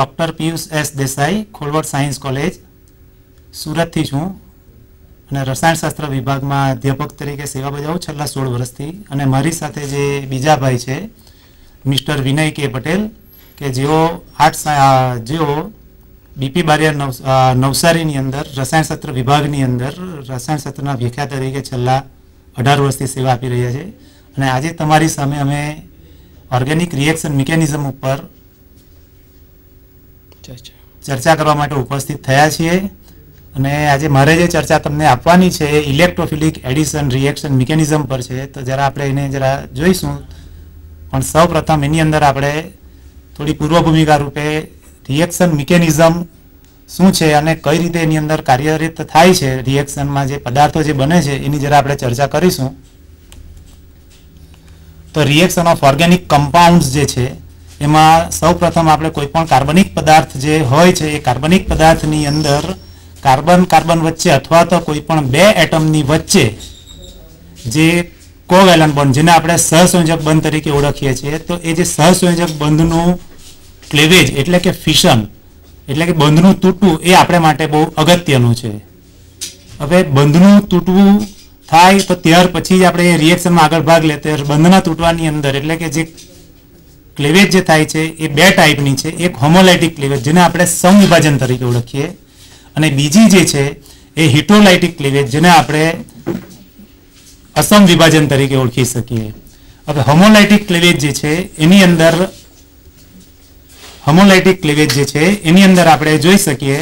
Doctor Piyush S Desai, Kholvad science college, સુરતથી છું. અને રસાયણશાસ્ત્ર વિભાગમાં અધ્યાપક તરીકે સેવા બજાવું છેલ્લા સોળ વર્ષથી. અને મારી સાથે જે બીજા ભાઈ છે, મિસ્ટર વિનય કે પટેલ, કે જેઓ આર્ટ્સ જેઓ બીપી બારિયા નવ નવસારીની અંદર રસાયણશાસ્ત્ર વિભાગની અંદર રસાયણશાસ્ત્રના વ્યાખ્યા તરીકે છેલ્લા અઢાર વર્ષથી સેવા આપી રહ્યા છે. અને આજે તમારી સામે અમે ઓર્ગેનિક રિએક્શન મિકેનિઝમ ઉપર ચર્ચા કરવા માટે ઉપસ્થિત થયા છીએ અને આજે મારે જે ચર્ચા તમને આપવાની છે ઇલેક્ટ્રોફિલિક એડિશન રિએક્શન મિકેનિઝમ પર છે. તો જરા આપણે એને જરા જોઈશું. પણ સૌ પ્રથમ એની અંદર આપણે થોડી પૂર્વ ભૂમિકા રૂપે રિએક્શન મિકેનિઝમ શું છે અને કઈ રીતે એની અંદર કાર્યરત થાય છે. રિએક્શનમાં જે પદાર્થો જે બને છે એની જરા આપણે ચર્ચા કરીશું. તો રિએક્શન ઓફ ઓર્ગેનિક કમ્પાઉન્ડ્સ જે છે એમાં સૌ પ્રથમ આપણે કોઈ પણ કાર્બનિક પદાર્થ જે હોય છે, એ કાર્બનિક પદાર્થની અંદર કાર્બન કાર્બન વચ્ચે અથવા તો કોઈ પણ બે એટમની વચ્ચે જે કોવેલન બોન્ડ, જેને આપણે સહસંયોજક બંધ તરીકે ઓળખીએ છીએ, તો એ જે સહસંયોજક બંધનું ક્લેવેજ એટલે કે ફિશન, એટલે કે બંધનું તૂટવું, એ આપણે માટે બહુ અગત્યનું છે. હવે બંધનું તૂટવું થાય તો ત્યાર પછી જ આપણે એ રિએક્શનમાં આગળ ભાગ લે, ત્યારે બંધના તૂટવાની અંદર, એટલે કે જે ક્લેવેજ જે થાય છે, એ બે ટાઈપની છે. એક હોમોલાઇટિક ક્લેવેજ જેને આપણે સંવિભાજન તરીકે ઓળખીએ. અને બીજી જે છે, એ હિટોલાઇટિક ક્લેવેજ જેને આપણે અસમ વિભાજન તરીકે ઓળખી શકીએ. હવે હોમોલાઇટિક ક્લેવેજ જે છે, એની અંદર હોમોલાઇટિક ક્લેવેજ જે છે, એની અંદર આપણે જોઈ શકીએ.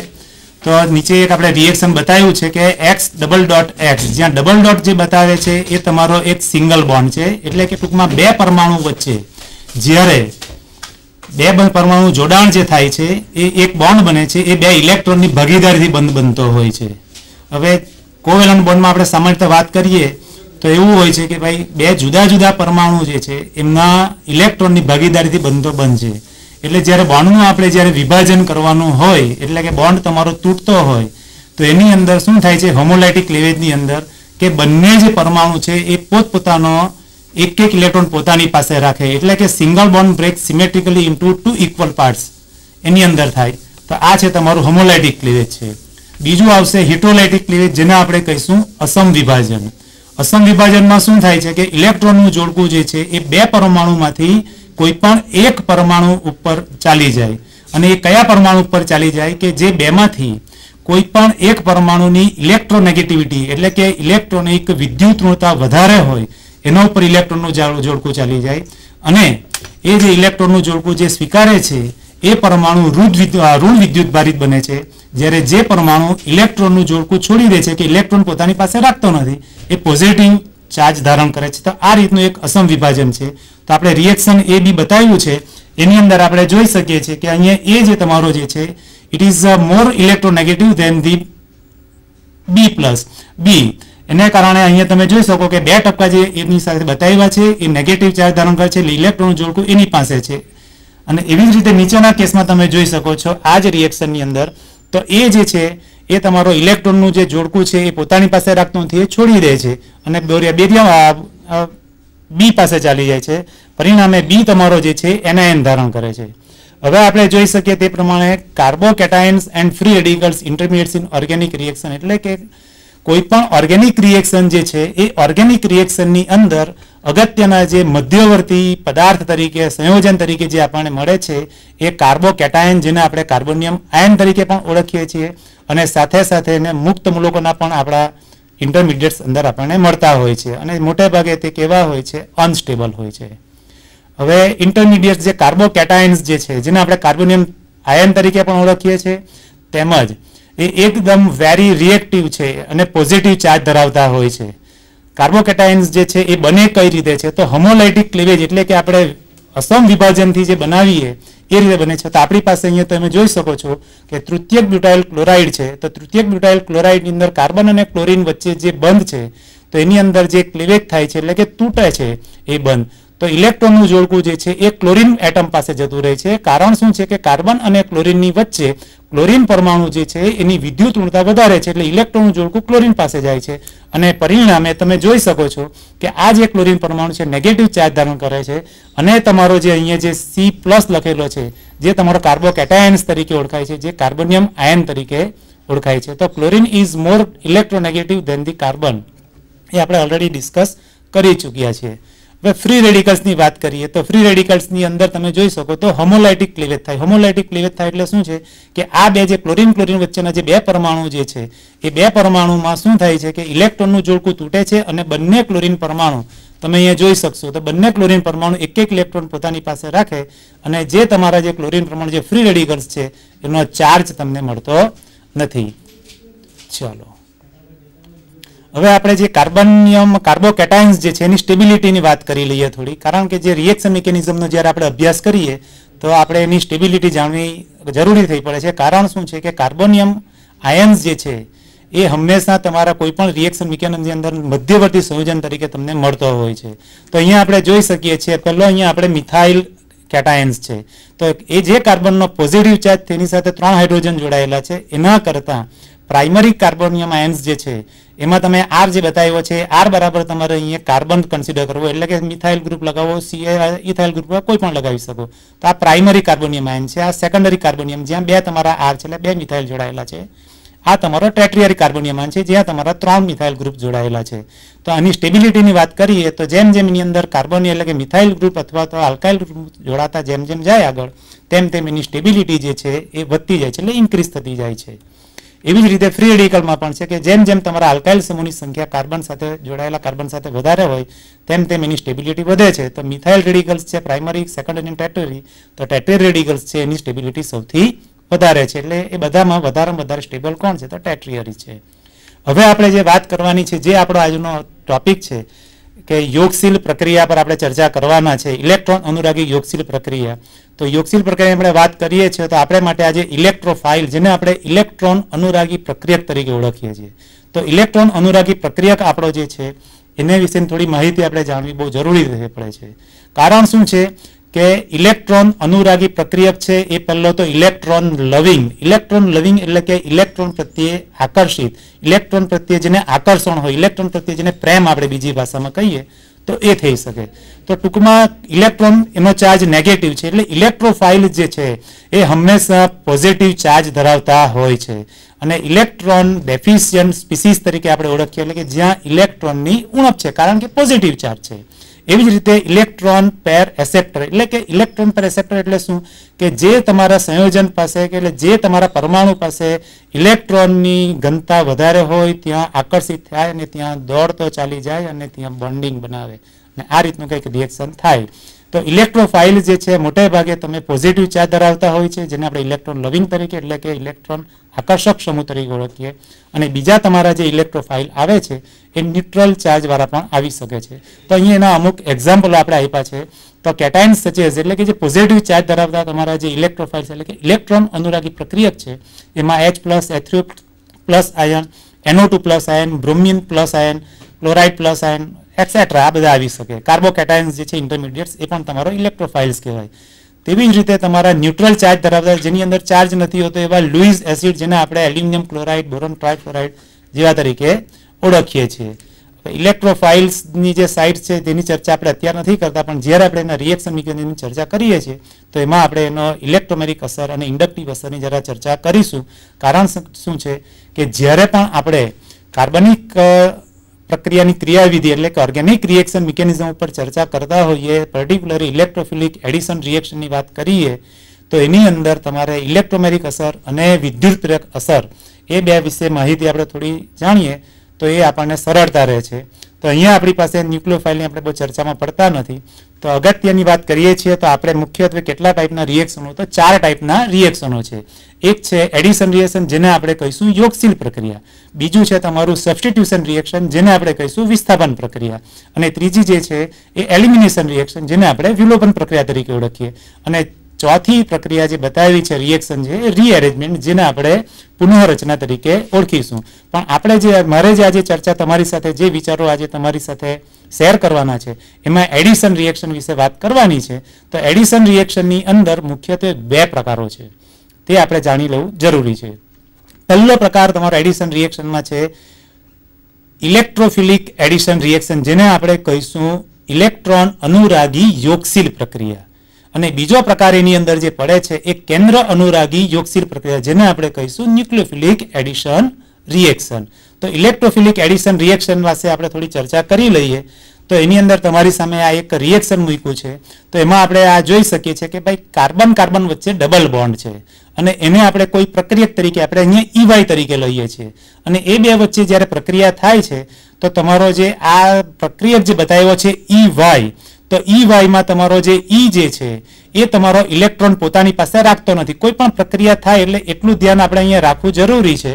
તો નીચે એક આપણે રિએક્શન બતાવ્યું છે કે એક્સ ડબલ ડોટ એક્સ જ્યાં ડબલ ડોટ જે બતાવે છે, એ તમારો એક સિંગલ બોન્ડ છે. એટલે કે ટૂંકમાં બે પરમાણુ વચ્ચે જ્યારે બે પરમાણુ જોડાણ જે થાય છે, એ એક બોન્ડ બને છે, એ બે ઇલેક્ટ્રોનની ભાગીદારીથી બંધ બનતો હોય છે. હવે કોવેલન્ટ બોન્ડમાં આપણે સામાન્ય વાત કરીએ, તો એવું હોય છે કે ભાઈ, બે જુદા જુદા પરમાણુ જે છે, એમના ઇલેક્ટ્રોનની ભાગીદારીથી બનતો બનશે. એટલે જ્યારે બોન્ડનું આપણે જ્યારે વિભાજન કરવાનું હોય, એટલે કે બોન્ડ તમારો તૂટતો હોય, તો એની અંદર શું થાય છે હોમોલાઇટિક લેવેજની અંદર, કે બંને જે પરમાણુ છે, એ પોતપોતાનો એક એક ઇલેક્ટ્રોન પોતાની પાસે રાખે, એટલે કે single bond break symmetrically into two equal parts એની અંદર થાય. તો આ છે તમારું હોમોલાઇટિક ક્લિવેજ છે. બીજું આવશે હિટોલાઇટિક ક્લિવેજ જેને આપણે કહીશું અસમ વિભાજન. અસમ વિભાજનમાં શું થાય છે કે ઇલેક્ટ્રોનનું જોડકું જે છે, એ બે પરમાણુમાંથી કોઈ પણ એક પરમાણુ ઉપર ચાલી જાય. અને એ કયા પરમાણુ ઉપર ચાલી જાય કે જે બેમાંથી કોઈ પણ એક પરમાણુની ઇલેક્ટ્રોનેગેટિવિટી એટલે કે ઇલેક્ટ્રોનિક વિદ્યુત ઋણતા વધારે હોય એના ઉપર ઇલેક્ટ્રોનનું જોડકું ચાલી જાય. અને એ જે ઇલેક્ટ્રોનનું જોડકું જે સ્વીકારે છે, એ પરમાણુ ઋણ વિદ્યુ- ઋણ વિદ્યુત ભારિત બને છે. જ્યારે જે પરમાણુ ઇલેક્ટ્રોનનું જોડકું છોડી દે છે કે ઇલેક્ટ્રોન પોતાની પાસે રાખતો નથી, એ પોઝિટિવ ચાર્જ ધારણ કરે છે. તો આ રીતનું એક અસમ વિભાજન છે. તો આપણે રિએક્શન એ બી બતાવ્યું છે. એની અંદર આપણે જોઈ શકીએ છીએ કે અહીંયા એ જે તમારો જે છે it is more electronegative than the B plus B એને કારણે અહીંયા તમે જોઈ શકો કે બે ટપકા જે એની સાથે બતાવ્યા છે, એ નેગેટિવ ચાર્જ ધારણ કરે છે ઇલેક્ટ્રોન જોડકું એની પાસે છે. અને એવી જ રીતે નીચેના કેસમાં તમે જોઈ શકો છો, આ જ રિએક્શનની અંદર, તો એ જે છે, એ તમારો ઇલેક્ટ્રોનનું જે જોડકું છે, એ પોતાની પાસે રાખતું નથી, એ છોડી દે છે. અને દોરિયા બેરિયા બી પાસે ચાલી જાય છે. પરિણામે બી તમારો જે છે એનાયન ધારણ કરે છે. હવે આપણે જોઈ શકીએ તે પ્રમાણે carbocations and free radicals intermediates in organic reaction એટલે કે કોઈ પણ ઓર્ગેનિક રિએક્શન જે છે, એ ઓર્ગેનિક રિએક્શનની અંદર અગત્યના જે મધ્યવર્તી પદાર્થ તરીકે, સંયોજન તરીકે જે આપણને મળે છે, એ કાર્બોકેટાયન જેને આપણે કાર્બોનિયમ આયન તરીકે પણ ઓળખીએ છીએ અને સાથે સાથે એને મુક્ત મૂલકોના પણ આપણા ઇન્ટરમીડિયેટ્સ અંદર આપણને મળતા હોય છે અને મોટે ભાગે તે કેવા હોય છે અનસ્ટેબલ હોય છે. હવે ઇન્ટરમીડિયેટ જે કાર્બોકેટાયન્સ જે છે, જેને આપણે કાર્બોનિયમ આયન તરીકે પણ ઓળખીએ છીએ, તેમજ એ એકદમ વેરી રિએક્ટિવ છે અને પોઝિટિવ ચાર્જ ધરાવતા હોય છે. કાર્બોકેટાઇન્સ જે છે એ બને કઈ રીતે છે? તો હોમોલાઇટિક ક્લેવેજ એટલે કે આપણે અસમ વિભાજનથી જે બનાવીએ, એ રીતે બને છે. તો આપણી પાસે અહીંયા તમે જોઈ શકો છો કે તૃતીયક બ્યુટાઇલ ક્લોરાઇડ છે. તો તૃતીયક બ્યુટાઇલ ક્લોરાઇડની અંદર કાર્બન અને ક્લોરિન વચ્ચે જે બંધ છે તો એની અંદર જે ક્લિવેક થાય છે એટલે કે તૂટે છે એ બંધ. તો ઇલેક્ટ્રોનનું જોડકું જે છે એ ક્લોરીન એટમ પાસે જતું રહે છે. કારણ શું છે કે કાર્બન અને ક્લોરીનની વચ્ચે ક્લોરીન પરમાણુ જે છે એની વિદ્યુત ઋણતા વધારે છે એટલે ઇલેક્ટ્રોનનું જોડકું ક્લોરિન પાસે જાય છે. અને પરિણામે તમે જોઈ શકો છો કે આ જે ક્લોરીન પરમાણુ છે નેગેટિવ ચાર્જ ધારણ કરે છે. અને તમારો જે અહીંયા જે સી પ્લસ લખેલો છે, જે તમારો કાર્બોકેટાયન્સ તરીકે ઓળખાય છે, જે કાર્બોનિયમ આયન તરીકે ઓળખાય છે. તો chlorine is more electronegative than the carbon એ આપણે ઓલરેડી ડિસ્કસ કરી ચૂક્યા છીએ. હવે ફ્રી રેડિકલ્સની વાત કરીએ તો ફ્રી રેડિકલ્સની અંદર તમે જોઈ શકો તો હોમોલાઇટિક ક્લિવેજ થાય. હોમોલાઇટિક ક્લિવેજ થાય એટલે શું છે કે આ બે જે ક્લોરિન ક્લોરીન વચ્ચેના જે બે પરમાણુ જે છે, એ બે પરમાણુમાં શું થાય છે કે ઇલેક્ટ્રોનનું જોડકું તૂટે છે અને બંને ક્લોરીન પરમાણુ, તમે અહીંયા જોઈ શકશો, તો બંને ક્લોરીન પરમાણુ એક એક ઇલેક્ટ્રોન પોતાની પાસે રાખે અને જે તમારા જે ક્લોરીન પરમાણુ જે ફ્રી રેડિકલ્સ છે, એનો ચાર્જ તમને મળતો નથી. ચાલો. હવે આપણે જે કાર્બનિયમ કાર્બોકેટાઇન્સ જે છે, એની સ્ટેબિલિટીની વાત કરી લઈએ થોડી. કારણ કે જે રિએક્શન મિકેનિઝમનો જ્યારે આપણે અભ્યાસ કરીએ, તો આપણે એની સ્ટેબિલિટી જાણવી જરૂરી થઈ પડે છે. કારણ શું છે કે કાર્બોનિયમ આયન્સ જે છે, એ હંમેશા તમારા કોઈપણ રિએક્શન મિકેનિઝમની અંદર મધ્યવર્તી સંયોજન તરીકે તમને મળતો હોય છે. તો અહીંયા આપણે જોઈ શકીએ છીએ, પહેલો અહીંયા આપણે મિથાઇલ કેટાયન્સ છે. તો એ જે કાર્બનનો પોઝિટિવ ચાર્જ તેની સાથે ત્રણ હાઇડ્રોજન જોડાયેલા છે. એના કરતાં પ્રાઇમરી કાર્બોનિયમ આયન્સ જે છે, એમાં તમે આર જે બતાવ્યો છે, આર બરાબર તમારે અહીંયા કાર્બન કન્સિડર કરવો એટલે કે મિથાઇલ ગ્રુપ લગાવો સીએ ઇથાઇલ ગ્રુપ કોઈ પણ લગાવી શકો. તો આ પ્રાઇમરી કાર્બોનિયમ આયન છે, આ સેકન્ડરી કાર્બોનિયમ, જ્યાં બે તમારા આર છે, એટલે બે મિથાઇલ જોડાયેલા છે. આ તમારો ટેટ્રિયરી કાર્બોનિયમ આયન છે, જ્યાં તમારા ત્રણ મિથાઇલ ગ્રુપ જોડાયેલા છે. તો આની સ્ટેબિલિટીની વાત કરીએ, તો જેમ જેમ એની અંદર કાર્બોનિયમ એટલે કે મિથાઇલ ગ્રુપ અથવા તો આલ્કાઇલ ગ્રુપ જોડાતા જેમ જેમ જાય આગળ, તેમ તેમ એની સ્ટેબિલિટી જે છે, એ વધતી જાય છે, એટલે ઇન્ક્રીઝ થતી જાય છે. એવી જ રીતે ફ્રી રેડિકલમાં પણ છે કે જેમ જેમ તમારા આલ્કાઇલ સમૂહની સંખ્યા કાર્બન સાથે જોડાયેલા કાર્બન સાથે વધારે હોય, તેમ તેમ એની સ્ટેબિલિટી વધે છે. તો મિથાઇલ રેડિકલ્સ છે પ્રાઇમરી સેકન્ડરી ટેટરી તો ટેટરી રેડિકલ્સ છે એની સ્ટેબિલિટી સૌથી વધારે છે. એટલે એ બધામાં વધારેમાં વધારે સ્ટેબલ કોણ છે? તો ટેટ્રિયરી છે. હવે આપણે જે વાત કરવાની છે, જે આપણો આજનો ટોપિક છે કે યોગશીલ પ્રક્રિયા પર આપણે ચર્ચા કરવાના છે. ઇલેક્ટ્રોન અનુરાગી યોગશીલ પ્રક્રિયા. તો યોગશીલ પ્રક્રિયા આપણે વાત કરીએ છીએ, તો આપણે માટે આજે ઇલેક્ટ્રોફાઇલ, જેને આપણે ઇલેક્ટ્રોન અનુરાગી પ્રક્રિયક તરીકે ઓળખીએ છીએ. તો ઇલેક્ટ્રોન અનુરાગી પ્રક્રિયક આપણો જે છે, એને વિશેની થોડી માહિતી આપણે જાણવી બહુ જરૂરી પડે છે. કારણ શું છે? કે ઇલેક્ટ્રોન અનુરાગી પ્રક્રિયક છે, એ પહેલો તો ઇલેક્ટ્રોન લવિંગ. ઇલેક્ટ્રોન લવિંગ એટલે કે ઇલેક્ટ્રોન પ્રત્યે આકર્ષિત. ઇલેક્ટ્રોન પ્રત્યે જેને આકર્ષણ હોય, ઇલેક્ટ્રોન પ્રત્યે જેને પ્રેમ આપણે બીજી ભાષામાં કહીએ, તો એ થઈ શકે. તો ટૂંકમાં ઇલેક્ટ્રોન એનો ચાર્જ નેગેટિવ છે, એટલે ઇલેક્ટ્રોફાઇલ જે છે, એ હંમેશા પોઝિટિવ ચાર્જ ધરાવતા હોય છે. અને ઇલેક્ટ્રોન ડેફિશિયન્ટ સ્પીસીસ તરીકે આપણે ઓળખીએ, એટલે કે જ્યાં ઇલેક્ટ્રોનની ઉણપ છે, કારણ કે પોઝિટિવ ચાર્જ છે. એવી જ રીતે ઇલેક્ટ્રોન, પેર, એસેપ્ટર. એટલે કે ઇલેક્ટ્રોન, પેર, એસેપ્ટર એટલે શું? કે જે તમારા સંયોજન પાસે કે એટલે જે તમારા પરમાણુ પાસે ઇલેક્ટ્રોનની ઘનતા વધારે હોય, ત્યાં આકર્ષિત થાય અને ત્યાં દોડતો ચાલી જાય અને ત્યાં બોન્ડિંગ બનાવે. અને આ રીતનું કંઈક રિએક્શન થાય. તો ઇલેક્ટ્રોફાઇલ જે છે, મોટે ભાગે તમે પોઝિટિવ ચાર્જ ધરાવતા હોય છે, જેને આપણે ઇલેક્ટ્રોન લવિંગ તરીકે એટલે કે ઇલેક્ટ્રોન આકર્ષક સમૂહ તરીકે ઓળખીએ. અને બીજા તમારા જે ઇલેક્ટ્રોફાઇલ આવે છે, એ ન્યુટ્રલ ચાર્જવાળા પણ આવી શકે છે. તો અહીંયા એના અમુક એક્ઝામ્પલો આપણે આપ્યા છે. તો કેટાઇન સચેસ એટલે કે જે પોઝિટિવ ચાર્જ ધરાવતા તમારા જે ઇલેક્ટ્રોફાઇલ છે, એટલે કે ઇલેક્ટ્રોન અનુરાગી પ્રક્રિયક છે, એમાં એચ પ્લસ એથ્રી પ્લસ આયન એનો two plus ion bromine plus ion chloride plus ion etcetera આ બધા આવી શકે. કાર્બોકેટાયન્સ જે છે ઇન્ટરમીડિયેટ્સ એ પણ તમારો ઇલેક્ટ્રોફાઇલ્સ કહેવાય. તેવી જ રીતે તમારા ન્યુટ્રલ ચાર્જ ધરાવતા જેની અંદર ચાર્જ નથી હોતો, એવા લુઇઝ એસિડ જેને આપણે એલ્યુમિનિયમ ક્લોરાઇડ બોરોન ટ્રાયક્લોરાઇડ જેવા તરીકે ઓળખીએ છીએ. ઇલેક્ટ્રોફાઇલ્સની જે સાઇટ છે, તેની ચર્ચા આપણે અત્યાર નથી કરતા, પણ જ્યારે આપણે એના રિએક્શન મિકેનિઝમની ચર્ચા કરીએ છીએ, તો એમાં આપણે એનો ઇલેક્ટ્રોમેરિક અસર અને ઇન્ડક્ટિવ અસરની જરા ચર્ચા કરીશું. કારણ શું છે કે જ્યારે પણ આપણે કાર્બનિક પ્રક્રિયાની ક્રિયાવિધિ એટલે કે ઓર્ગેનિક રિએક્શન મિકેનિઝમ ઉપર ચર્ચા કરતા હોઈએ પર્ટિક્યુલર ઇલેક્ટ્રોફિલિક એડિશન રિએક્શનની વાત કરીએ, તો એની અંદર તમારે ઇલેક્ટ્રોમેરિક અસર અને વિદ્યુત અસર એ બે વિશે માહિતી આપણે થોડી જાણીએ, તો એ આપણને સરળતા રહે છે. તો અહીંયા આપણી પાસે ન્યુક્લિયોફાઇલની આપણે બહુ ચર્ચામાં પડતા નથી. તો અગત્યની વાત કરીએ છીએ તો આપણે મુખ્યત્વે કેટલા ટાઈપના રિએક્શનો તો ચાર ટાઈપના રિએક્શનો છે. એક છે એડિશન રિએક્શન જેને આપણે કહીશું યોગશીલ પ્રક્રિયા. બીજું છે તમારું સબસ્ટિટ્યુશન રિએક્શન જેને આપણે કહીશું વિસ્થાપન પ્રક્રિયા. અને ત્રીજી જે છે એ એલિમિનેશન રિએક્શન જેને આપણે વિલોપન પ્રક્રિયા તરીકે ઓળખીએ. અને ચોથી પ્રક્રિયા જે બતાવી છે રિએક્શન છે રીએરેન્જમેન્ટ જેને આપણે પુનઃરચના તરીકે ઓળખીશું. પણ આપણે જે, મારે જે આજે ચર્ચા તમારી સાથે, જે વિચારો આજે તમારી સાથે શેર કરવાના છે, એમાં એડિશન રિએક્શન વિશે વાત કરવાની છે, તો એડિશન રિએક્શનની અંદર મુખ્યત્વે બે પ્રકારો છે. તે આપણે જાણી લેવું જરૂરી છે. પહેલો પ્રકાર તમારો એડિશન રિએક્શનમાં છે ઇલેક્ટ્રોફિલિક એડિશન રિએક્શન જેને આપણે કહીશું ઇલેક્ટ્રોન અનુરાગી યોગશીલ પ્રક્રિયા. અને બીજો પ્રકાર એની અંદર જે પડે છે, એ કેન્દ્ર અનુરાગી યોગશીર પ્રક્રિયા, જેને આપણે કહીશું ન્યુક્લિયોફિલિક એડિશન રિએક્શન. તો ઇલેક્ટ્રોફિલિક એડિશન રિએક્શન પાસે આપણે થોડી ચર્ચા કરી લઈએ. તો એની અંદર તમારી સામે આ એક રિએક્શન મૂક્યું છે. તો એમાં આપણે આ જોઈ શકીએ છીએ કે ભાઈ કાર્બન કાર્બન વચ્ચે ડબલ બોન્ડ છે. અને એને આપણે કોઈ પ્રક્રિયક તરીકે આપણે અહીંયા ઈવાય તરીકે લઈએ છીએ. અને એ બે વચ્ચે જ્યારે પ્રક્રિયા થાય છે, તો તમારો જે આ પ્રક્રિયક જે બતાવ્યો છે ઈ વાય તો ઈ વાયમાં તમારો જે ઈ જે છે, એ તમારો ઇલેક્ટ્રોન પોતાની પાસે રાખતો નથી. કોઈ પણ પ્રક્રિયા થાય એટલે એટલું ધ્યાન આપણે અહીંયા રાખવું જરૂરી છે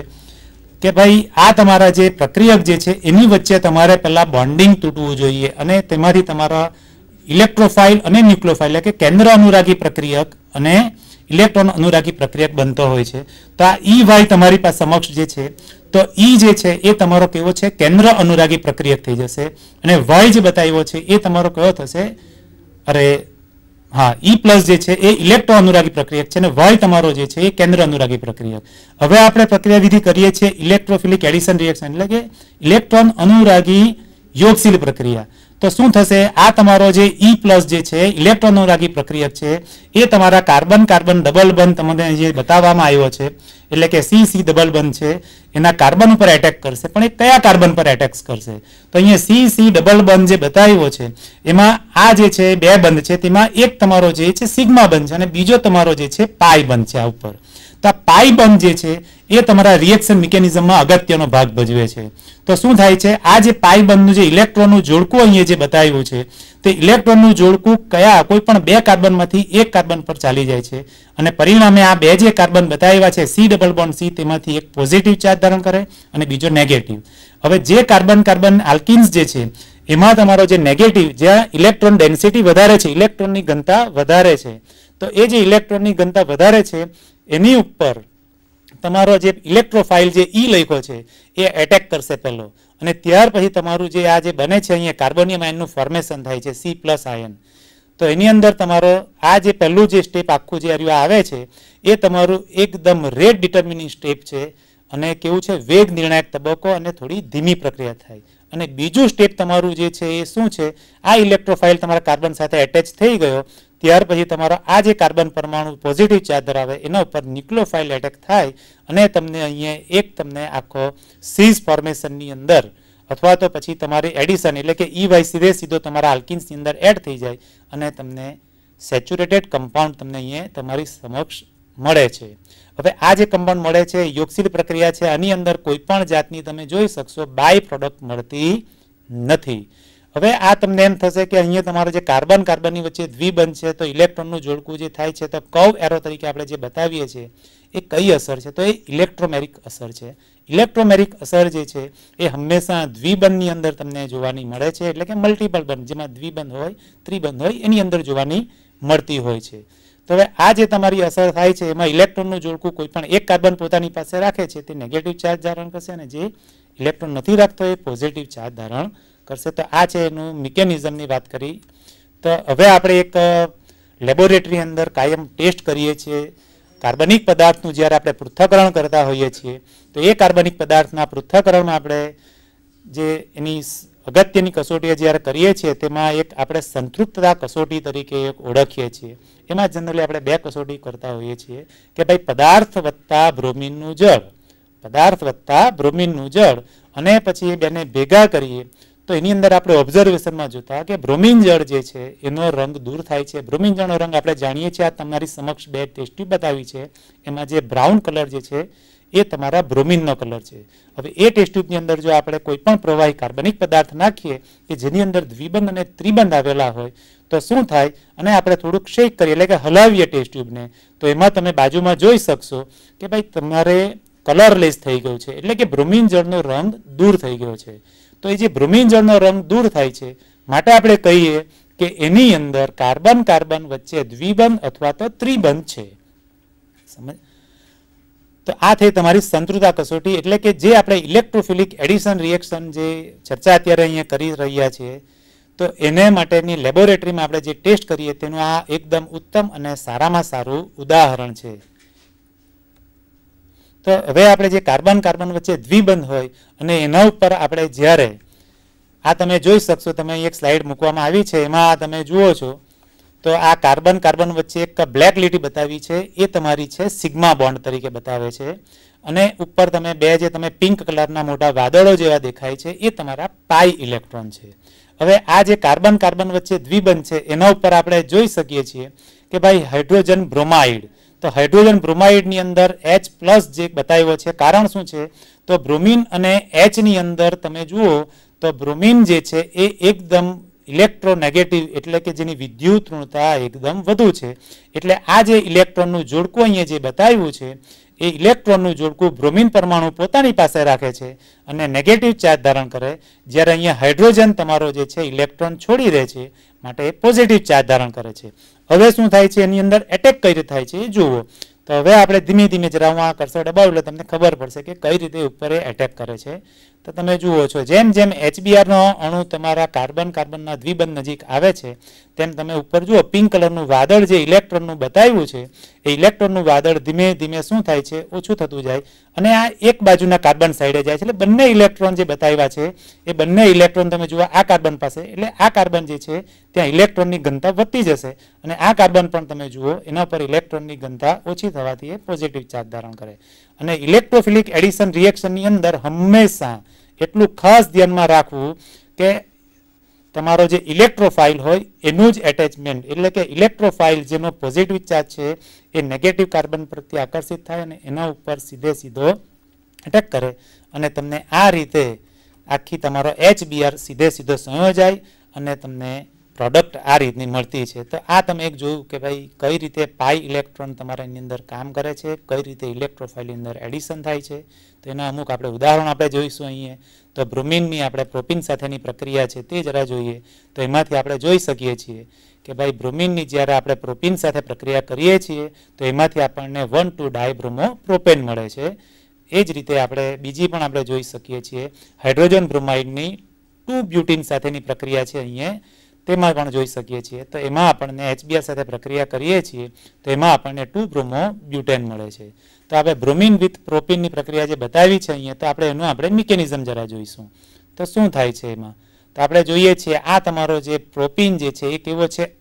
કે ભાઈ, આ તમારા જે પ્રક્રિયક જે છે, એની વચ્ચે તમારે પહેલાં બોન્ડિંગ તૂટવું જોઈએ અને તેમાંથી તમારા ઇલેક્ટ્રોફાઇલ અને ન્યુક્લોફાઇલ એટલે કે કેન્દ્ર અનુરાગી પ્રક્રિયક અને ઇલેક્ટ્રોન અનુરાગી પ્રક્રિયક બનતો હોય છે. તો આ ઈ વાય તમારી પાસે સમક્ષ જે છે તો ઈ જે છે, એ તમારો કેવો છે? કેન્દ્ર અનુરાગી પ્રક્રિયક થઈ જશે. અને વાય જે બતાવ્યો છે, એ તમારો કયો થશે? અરે, હા, ઈ પ્લસ જે છે, એ ઇલેક્ટ્રો અનુરાગી પ્રક્રિયક છે અને વાય તમારો જે છે, એ કેન્દ્ર અનુરાગી પ્રક્રિયક. હવે આપણે પ્રક્રિયા વિધિ કરીએ છીએ ઇલેક્ટ્રોફિલિક એડિશન રિએક્શન, એટલે કે ઇલેક્ટ્રોન અનુરાગી યોગશીલ પ્રક્રિયા. તો શું થશે? આ તમારો જે ઈ પ્લસ જે છે, ઇલેક્ટ્રોન અનુરાગી પ્રક્રિયક છે, એ તમારા કાર્બન કાર્બન ડબલ બંધ તમને જે બતાવવામાં આવ્યો છે એટલે કે સી સી ડબલ બંધ છે, એના કાર્બન ઉપર એટેક કરશે. પણ એ કયા કાર્બન પર એટેક કરશે? તો અહીંયા સી સી ડબલ બંધ જે બતાવ્યો છે, એમાં આ જે છે, બે બંધ છે, તેમાં એક તમારો જે છે, સિગ્મા બંધ છે અને બીજો તમારો જે છે, પાઈ બંધ છે આ ઉપર. તો પાઈ બંધ જે છે, એ તમારા રિએક્શન મિકેનિઝમમાં અગત્યનો ભાગ ભજવે છે. તો શું થાય છે, આ જે પાઈ બંધનું જે ઇલેક્ટ્રોનનું જોડકું અહીંયા જે બતાવ્યું છે, તે ઇલેક્ટ્રોનનું જોડકું કયા કોઈ પણ બે કાર્બનમાંથી એક કાર્બન પર ચાલી જાય છે. અને પરિણામે આ બે જે કાર્બન બતાવ્યા છે સી ડબલ બોન્ડ સી તેમાંથી એક પોઝિટિવ ચાર્જ ધારણ કરે અને બીજો નેગેટિવ હવે જે કાર્બન કાર્બન આલ્કિન્સ જે છે, એમાં તમારો જે નેગેટિવ જ્યાં ઇલેક્ટ્રોન ડેન્સિટી વધારે છે, ઇલેક્ટ્રોનની ઘનતા વધારે છે તો એ જે ઇલેક્ટ્રોનની ઘનતા વધારે છે, એની ઉપર તમારો જે ઇલેક્ટ્રોફાઇલ જે ઈ લખ્યો છે, એ એટેક કરશે પહેલો. અને ત્યાર પછી તમારું જે આ જે બને છે અહીંયા કાર્બોનિયમ આયનનું ફોર્મેશન થાય છે સી પ્લસ આયન તો એની અંદર તમારો આ જે પહેલું જે સ્ટેપ આખું જે હરિયું આવે છે, એ તમારું એકદમ રેટ ડિટર્મિનિંગ સ્ટેપ છે. અને કેવું છે, વેગ નિર્ણાયક તબક્કો અને થોડી ધીમી પ્રક્રિયા થાય. અને બીજું સ્ટેપ તમારું જે છે એ શું છે, આ ઇલેક્ટ્રોફાઇલ તમારા કાર્બન સાથે એટેચ થઈ ગયો ત્યાર પછી તમારો આ જે કાર્બન પરમાણુ પોઝિટિવ ચાર્જ ધરાવે, એના ઉપર ન્યુક્લોફાઇલ એટેક થાય અને તમને અહીંયા એક તમને આખો સીઝ ફોર્મેશનની અંદર અથવા તો પછી તમારી એડિશન એટલે કે ઈ વાય સીધે સીધો તમારા આલ્કિન્સની અંદર એડ થઈ જાય અને તમને સેચ્યુરેટેડ કમ્પાઉન્ડ તમને અહીંયા તમારી સમક્ષ મળે છે. હવે આ જે કમ્પાઉન્ડ મળે છે યોગશીલ પ્રક્રિયા છે. આની અંદર કોઈ પણ જાતની તમે જોઈ શકશો બાય પ્રોડક્ટ મળતી નથી. હવે આ તમને એમ થશે કે અહીંયા તમારો જે કાર્બન, કાર્બનની વચ્ચે દ્વિબંધ છે, તો ઇલેક્ટ્રોનનું જોડકું જે થાય છે, તો કવ એરો તરીકે આપણે જે બતાવીએ છીએ, એ કઈ અસર છે? તો એ ઇલેક્ટ્રોમેરિક અસર છે. ઇલેક્ટ્રોમેરિક અસર જે છે, એ હંમેશા દ્વિબંધની અંદર તમને જોવાની મળે છે, એટલે કે મલ્ટિપલ બંધ, જેમાં દ્વિબંધ હોય, ત્રિબંધ હોય, એની અંદર જોવાની મળતી હોય છે. તો હવે આ જે તમારી અસર થાય છે, એમાં ઇલેક્ટ્રોનનું જોડકું કોઈ પણ એક કાર્બન પોતાની પાસે રાખે છે, તે નેગેટિવ ચાર્જ ધારણ કરશે અને જે ઇલેક્ટ્રોન નથી રાખતો, એ પોઝિટિવ ચાર્જ ધારણ કરશે. તો આ છે એનું મિકેનિઝમની વાત કરી. તો હવે આપણે એક લેબોરેટરી અંદર કાયમ ટેસ્ટ કરીએ છીએ. કાર્બનિક પદાર્થનું જ્યારે આપણે પૃથ્થકરણ કરતા હોઈએ છીએ, તો એ કાર્બનિક પદાર્થના પૃથ્થકરણમાં આપણે જે એની અગત્યની કસોટીઓ જ્યારે કરીએ છીએ, તેમાં એક આપણે સંતૃપ્તતા કસોટી તરીકે એક ઓળખીએ છીએ. એમાં જનરલી આપણે બે કસોટી કરતા હોઈએ છીએ કે ભાઈ પદાર્થ વત્તા બ્રોમિનનું જળ, પદાર્થ વત્તા બ્રોમિનનું જળ અને પછી બેને ભેગા કરીએ. તો એની અંદર આપણે ઓબ્ઝર્વેશનમાં જોતા કે બ્રોમિન જળ જે છે, એનો રંગ દૂર થાય છે. બ્રોમિન જળનો રંગ આપણે જાણીએ છીએ, આ તમારી સમક્ષ બે ટેસ્ટ બતાવી છે. એમાં જે બ્રાઉન કલર જે છે, એ તમારા બ્રોમિનનો કલર છે. હવે એ ટેસ્ટ ટ્યુબની અંદર જો આપણે કોઈ પણ પ્રવાહી કાર્બનિક પદાર્થ નાખીએ, કે જેની અંદર દ્વિબંધ અને ત્રિબંધ આવેલા હોય, તો શું થાય? અને આપણે થોડુંક શેક કરીએ, એટલે કે હલાવીએ ટેસ્ટ ટ્યુબને તો એમાં તમે બાજુમાં જોઈ શકશો કે ભાઈ તમારે કલરલેસ થઈ ગયું છે. એટલે કે બ્રોમિન જળનો રંગ દૂર થઈ ગયો છે. તો એ જે બ્રોમિન જળનો રંગ દૂર થાય છે, માટે આપણે કહીએ કે એની અંદર કાર્બન કાર્બન વચ્ચે દ્વિબંધ અથવા તો ત્રિબંધ છે. સમજ? તો આ થઈ તમારી સંતૃતા કસોટી, એટલે કે જે આપણે ઇલેક્ટ્રોફિલિક એડિશન રિએક્શન જે ચર્ચા અત્યારે અહીંયા કરી રહ્યા છીએ તો એને માટેની લેબોરેટરીમાં આપણે જે ટેસ્ટ કરીએ, તેનું આ એકદમ ઉત્તમ અને સારામાં સારું ઉદાહરણ છે. તો હવે આપણે જે કાર્બન કાર્બન વચ્ચે દ્વિબંધ હોય અને એના ઉપર આપણે જ્યારે આ તમે જોઈ શકશો, તમે એક સ્લાઇડ મૂકવામાં આવી છે, એમાં તમે જુઓ છો, તો આ કાર્બન કાર્બન વચ્ચે એક બ્લેક લીટી બતાવી છે, એ તમારી છે સિગ્મા બોન્ડ તરીકે બતાવે છે. અને ઉપર તમે બે જે તમે પિંક કલરના મોટા વાદળો જેવા દેખાય છે, એ તમારા પાઈ ઇલેક્ટ્રોન છે. હવે આ જે કાર્બન કાર્બન વચ્ચે દ્વિબંધ છે, એના ઉપર આપણે જોઈ શકીએ છીએ કે ભાઈ હાઇડ્રોજન બ્રોમાઇડ તો હાઇડ્રોજન બ્રોમાઇડની અંદર એચ પ્લસ જે બતાવ્યો છે, કારણ શું છે? તો બ્રોમિન અને એચની અંદર તમે જુઓ, તો બ્રોમિન જે છે એ એકદમ ઇલેક્ટ્રોનેગેટિવ એટલે કે જેની વિદ્યુત ઋણતા એકદમ વધુ છે. એટલે આ જે ઇલેક્ટ્રોનનું જોડકું અહીંયા જે બતાવ્યું છે એ ઇલેક્ટ્રોનનું જોડકું બ્રોમિન પરમાણુ પોતાની પાસે રાખે છે અને નેગેટિવ ચાર્જ ધારણ કરે. જ્યારે અહીંયા હાઇડ્રોજન તમારો જે છે ઇલેક્ટ્રોન છોડી દે છે, માટે પોઝિટિવ ચાર્જ ધારણ કરે છે. હવે શું થાય છે? એની અંદર એટેક કઈ રીતે થાય છે? એ જુઓ. તો હવે આપણે ધીમે ધીમે જરા હું આ કરશો દબાવું એટલે તમને ખબર પડશે કે કઈ રીતે ઉપર એટેક કરે છે. તો તમે જુઓ છો, જેમ જેમ એચબીઆરનો અણુ તમારા કાર્બન કાર્બનના દ્વિબંધ નજીક આવે છે, તેમ તમે ઉપર જુઓ, પિંક કલરનું વાદળ જે ઇલેક્ટ્રોનનું બતાવ્યું છે, એ ઇલેક્ટ્રોનનું વાદળ ધીમે ધીમે શું થાય છે? ઓછું થતું જાય અને આ એક બાજુના કાર્બન સાઈડે જાય છે. એટલે બંને ઇલેક્ટ્રોન જે બતાવ્યા છે, એ બંને ઇલેક્ટ્રોન તમે જુઓ, આ કાર્બન પાસે, એટલે આ કાર્બન જે છે, ત્યાં ઇલેક્ટ્રોનની ઘનતા વધતી જશે અને આ કાર્બન પણ તમે જુઓ, એના પર ઇલેક્ટ્રોનની ઘનતા ઓછી થવાથી એ પોઝિટિવ ચાર્જ ધારણ કરે. અને ઇલેક્ટ્રોફિલિક એડિશન રિએક્શનની અંદર હંમેશા એટલું ખાસ ધ્યાનમાં રાખવું કે તમારો જે ઇલેક્ટ્રોફાઇલ હોય, એનું જ એટેચમેન્ટ એટલે કે ઇલેક્ટ્રોફાઇલ જેનો પોઝિટિવ ચાર્જ છે, એ નેગેટિવ કાર્બન પ્રત્યે આકર્ષિત થાય અને એના ઉપર સીધે સીધો એટેક કરે. અને તમને આ રીતે આખી તમારો એચબીઆર સીધે સીધો સંયોજાય અને તમને પ્રોડક્ટ આ રીતની મળતી છે. તો આ તમે એક જોયું કે ભાઈ કઈ રીતે પાઈ ઇલેક્ટ્રોન તમારા એની અંદર કામ કરે છે, કઈ રીતે ઇલેક્ટ્રોફાઇલની અંદર એડિશન થાય છે. તો એના અમુક આપણે ઉદાહરણ આપણે જોઈશું અહીંયા. તો બ્રુમિનની આપણે પ્રોપિન સાથેની પ્રક્રિયા છે તે જરા જોઈએ. તો એમાંથી આપણે જોઈ શકીએ છીએ કે ભાઈ બ્રુમિનની જ્યારે આપણે પ્રોપિન સાથે પ્રક્રિયા કરીએ છીએ, તો એમાંથી આપણને વન ટુ ડાયબ્રોમો પ્રોપેન મળે છે. એ જ રીતે આપણે બીજી પણ આપણે જોઈ શકીએ છીએ. હાઇડ્રોજન બ્રોમાઇડની ટુ બ્યુટીન સાથેની પ્રક્રિયા છે અહીંયા. તેમાં પણ જોઈ શકીએ છીએ. તો એમાં આપણને એચબીઆર સાથે પ્રક્રિયા કરીએ છીએ, તો એમાં આપણને ટુ બ્રોમો બ્યુટેન મળે છે. તો આપણે બ્રોમિન વિથ પ્રોપિનની પ્રક્રિયા જે બતાવી છે અહીંયા, તો આપણે એનું આપણે મિકેનિઝમ જરા જોઈશું. તો શું થાય છે એમાં? તો આપણે જોઈએ છીએ આ તમારો જે પ્રોપિન જે છે એ કેવો છે?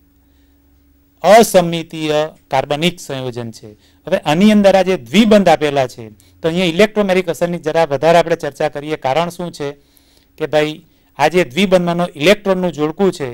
અસમિતીય કાર્બનિક સંયોજન છે. હવે આની અંદર આ જે દ્વિબંધ આપેલા છે, તો અહીંયા ઇલેક્ટ્રોમેરિક અસરની જરા વધારે આપણે ચર્ચા કરીએ, કારણ શું છે? કે ભાઈ આ જે દ્વિબંધમાંનો ઇલેક્ટ્રોનનું જોડકું છે.